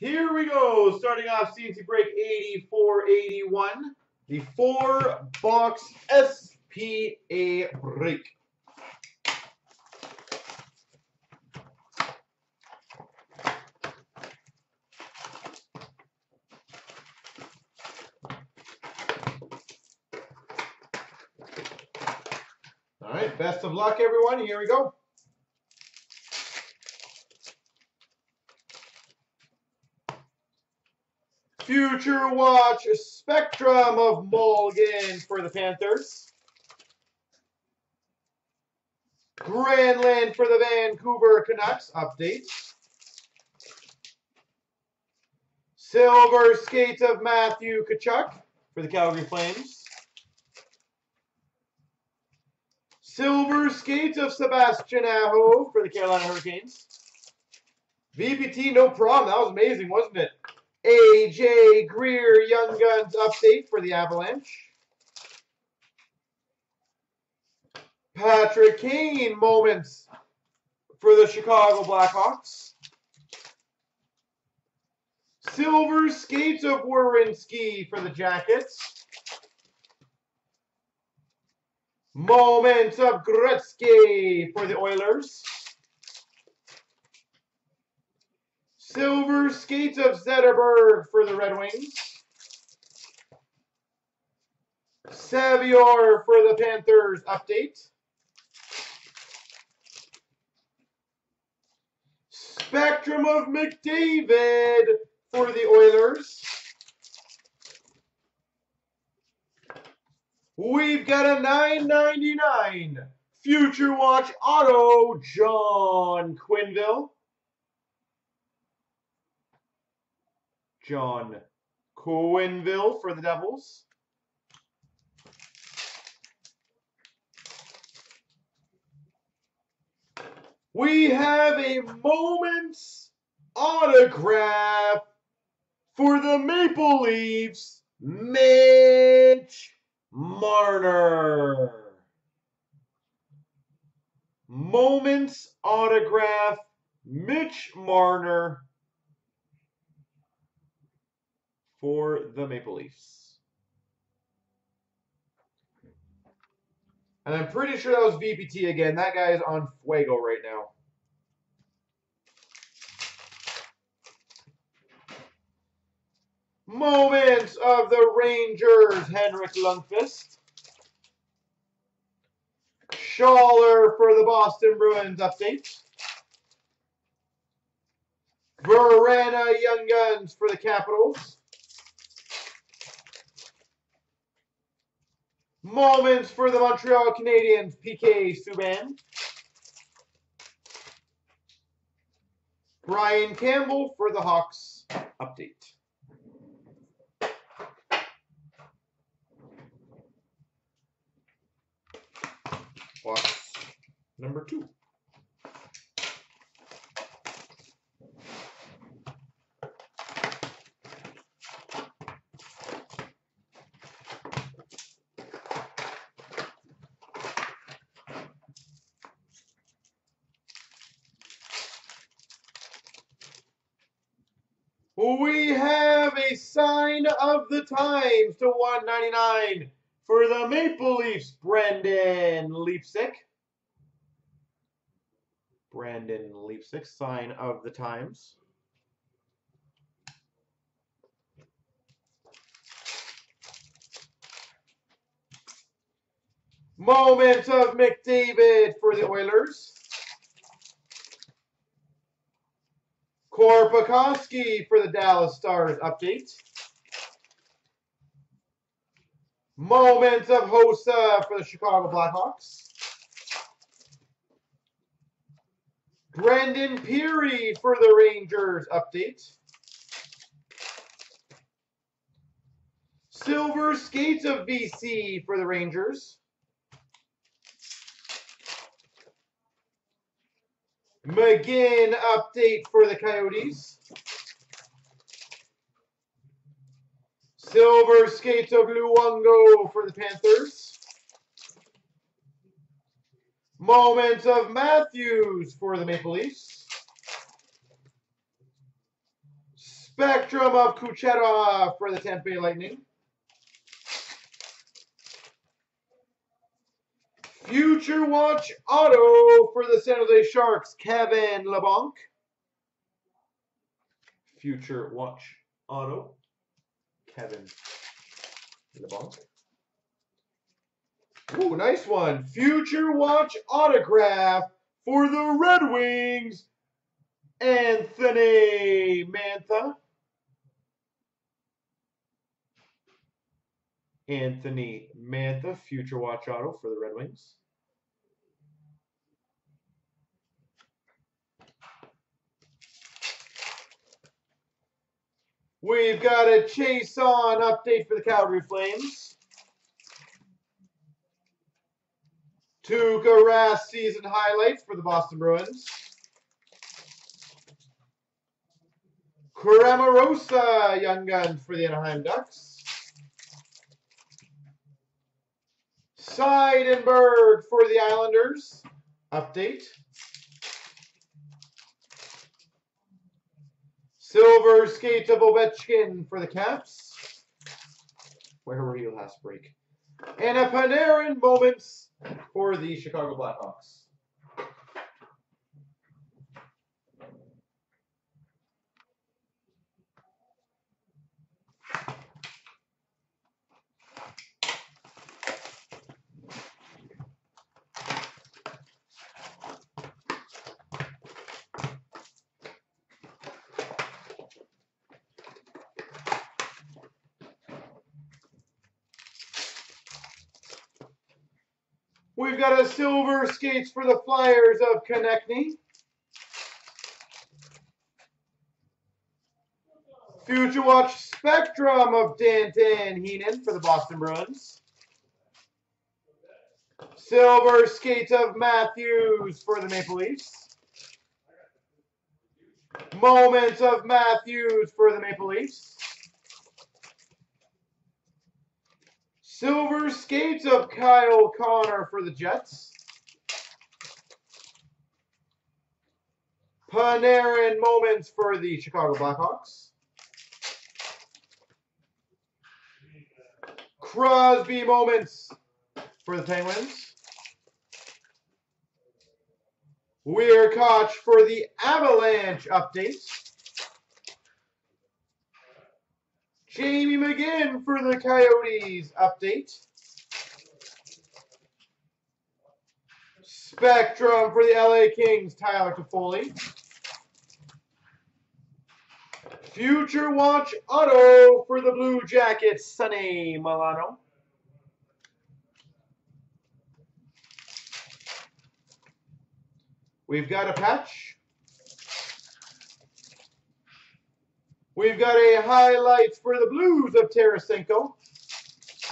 Here we go. Starting off CNC break 8481. The four box SPA break. All right, best of luck, everyone. Here we go. Future Watch Spectrum of Mulligan for the Panthers. Granlund for the Vancouver Canucks. Update. Silver Skates of Matthew Tkachuk for the Calgary Flames. Silver Skates of Sebastian Aho for the Carolina Hurricanes. VPT, no problem. That was amazing, wasn't it? AJ Greer Young Guns update for the Avalanche. Patrick Kane moments for the Chicago Blackhawks. Silver Skates of Werenski for the Jackets. Moments of Gretzky for the Oilers. Silver Skates of Zetterberg for the Red Wings. Sceviour for the Panthers update. Spectrum of McDavid for the Oilers. We've got a 9.99 Future Watch Auto John Quenneville. John Quenneville for the Devils. We have a moment's autograph for the Maple Leafs, Mitch Marner. Moments autograph, Mitch Marner for the Maple Leafs. And I'm pretty sure that was VPT again. That guy is on Fuego right now. Moments of the Rangers, Henrik Lundqvist. Schaller for the Boston Bruins update. Vrana Young Guns for the Capitals. Moments for the Montreal Canadiens, PK Subban. Brian Campbell for the Hawks update. Box number two. We have a sign of the times to 199 for the Maple Leafs, Brendan Leipsic. Brandon Leipsic, sign of the times. Moment of McDavid for the Oilers. Korpikoski for the Dallas Stars update. Moments of Hossa for the Chicago Blackhawks. Brendan Pirri for the Rangers update. Silver Skates of BC for the Rangers. McGinn update for the Coyotes. Silver Skates of Luongo for the Panthers. Moments of Matthews for the Maple Leafs. Spectrum of Kucherov for the Tampa Bay Lightning. Future Watch Auto for the San Jose Sharks, Kevin Labanc. Future Watch Auto, Kevin Labanc. Ooh, nice one. Future Watch Autograph for the Red Wings, Anthony Mantha. Anthony Mantha, Future Watch Auto for the Red Wings. We've got a Chiasson update for the Calgary Flames. Tuukka Rask season highlights for the Boston Bruins. Cramarossa Young Guns for the Anaheim Ducks. Seidenberg for the Islanders. Update. Silver skate of Ovechkin for the Caps. Where were you last break? And a Panarin moments for the Chicago Blackhawks. We've got a silver skates for the Flyers of Konecny. Future Watch Spectrum of Danton Heinen for the Boston Bruins. Silver skates of Matthews for the Maple Leafs. Moments of Matthews for the Maple Leafs. Silver skates of Kyle Connor for the Jets. Panarin moments for the Chicago Blackhawks. Crosby moments for the Penguins. Wiercioch for the Avalanche updates. Jamie McGinn for the Coyotes update. Spectrum for the LA Kings, Tyler Toffoli. Future Watch Auto for the Blue Jackets, Sonny Milano. We've got a patch. We've got a highlights for the Blues of Tarasenko.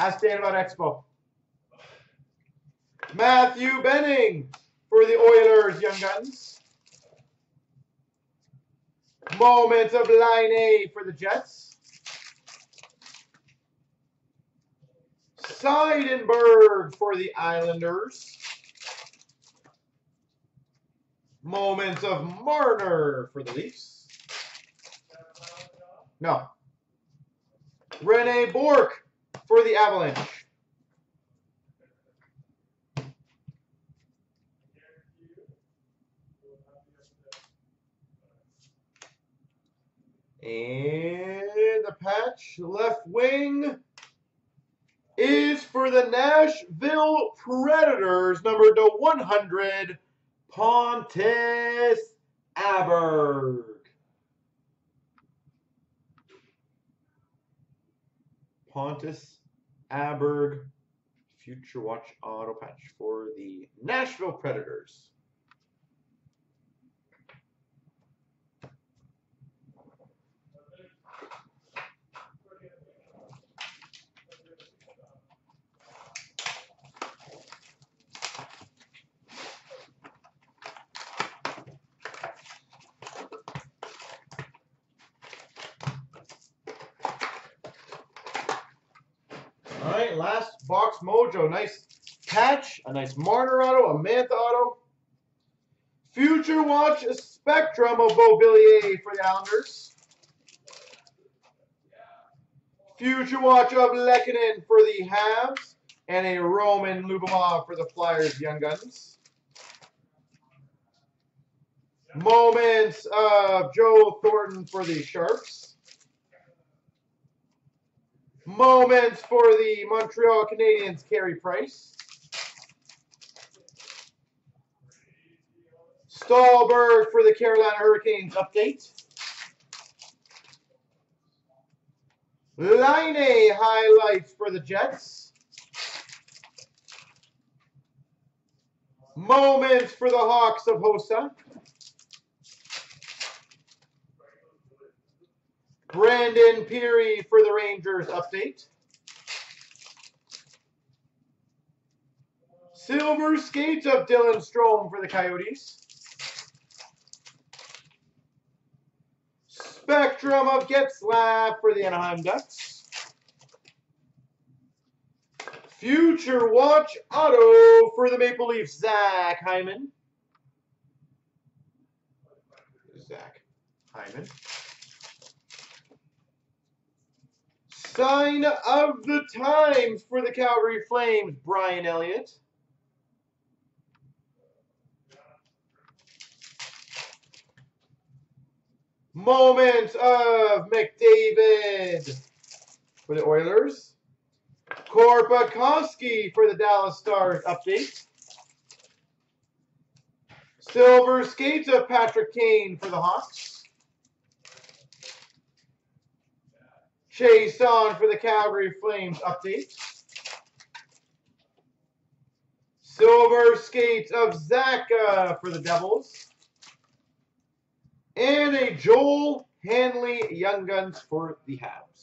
Ask Dan about Expo. Matthew Benning for the Oilers Young Guns. Moments of Laine for the Jets. Seidenberg for the Islanders. Moments of Marner for the Leafs. No. Rene Bourque for the Avalanche. And the patch left wing is for the Nashville Predators, number to 100, Pontus Aberg. Pontus Aberg Future Watch Auto Patch for the Nashville Predators. Right, last box mojo. Nice patch, a nice Marner auto, a Mantha auto. Future Watch Spectrum of Beauvillier for the Islanders. Future Watch of Lehkonen for the Habs. And a Roman Lyubimov for the Flyers Young Guns. Moments of Joe Thornton for the Sharks. Moments for the Montreal Canadiens, Carey Price. Stalberg for the Carolina Hurricanes update. Laine highlights for the Jets. Moments for the Hawks of Hossa. Brandon Pirri for the Rangers update. Silver skates of Dylan Strome for the Coyotes. Spectrum of Getzlaf for the Anaheim Ducks. Future Watch Auto for the Maple Leafs, Zach Hyman. Zach Hyman. Sign of the Times for the Calgary Flames, Brian Elliott. Moment of McDavid for the Oilers. Korpikoski for the Dallas Stars update. Silver skates of Patrick Kane for the Hawks. Chiasson for the Calgary Flames update. Silver skates of Zacha for the Devils. And a Joel Hanley Young Guns for the Habs.